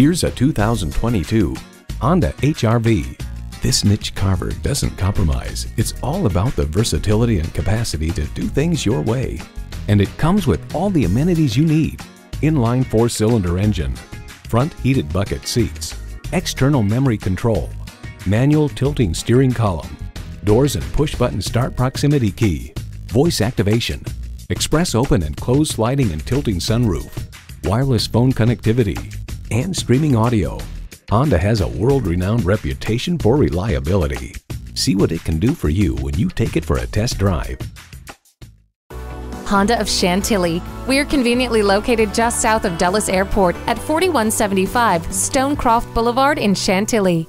Here's a 2022 Honda HRV. This niche carver doesn't compromise. It's all about the versatility and capacity to do things your way. And it comes with all the amenities you need. Inline four-cylinder engine, front heated bucket seats, external memory control, manual tilting steering column, doors and push-button start proximity key, voice activation, express open and close sliding and tilting sunroof, wireless phone connectivity, and streaming audio. Honda has a world-renowned reputation for reliability. See what it can do for you when you take it for a test drive. Honda of Chantilly. We're conveniently located just south of Dulles Airport at 4175 Stonecroft Boulevard in Chantilly.